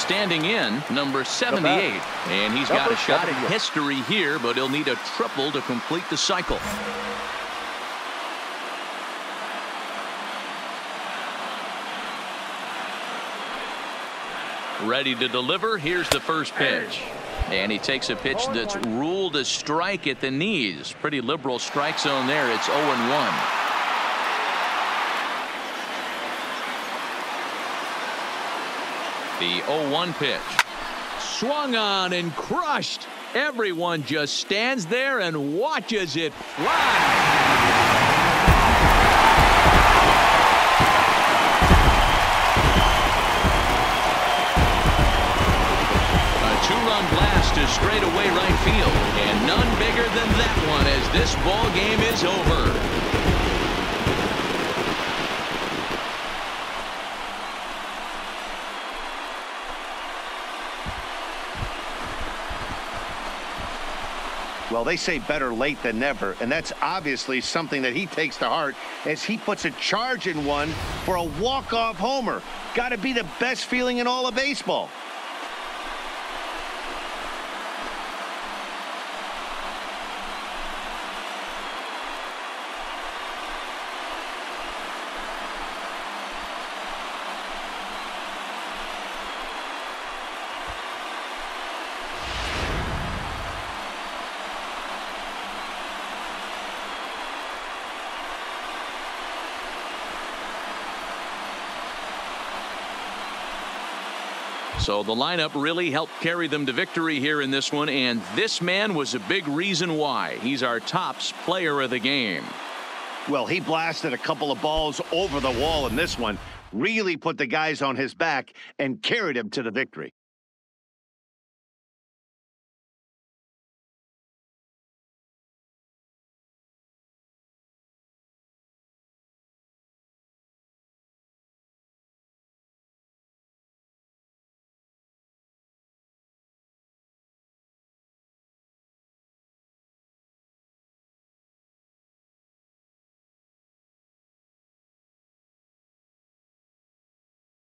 Standing in, number 78. And he's got a shot at history here, but he'll need a triple to complete the cycle. Ready to deliver. Here's the first pitch. And he takes a pitch that's ruled a strike at the knees. Pretty liberal strike zone there. It's 0 The 0-1 pitch. Swung on and crushed. Everyone just stands there and watches it fly. two-run blast to straightaway right field. And none bigger than that one as this ball game is over. Well, they say better late than never, and that's obviously something that he takes to heart as he puts a charge in one for a walk-off homer. Got to be the best feeling in all of baseball. So the lineup really helped carry them to victory here in this one, and this man was a big reason why. He's our Topps player of the game. Well, he blasted a couple of balls over the wall in this one, really put the guys on his back and carried him to the victory.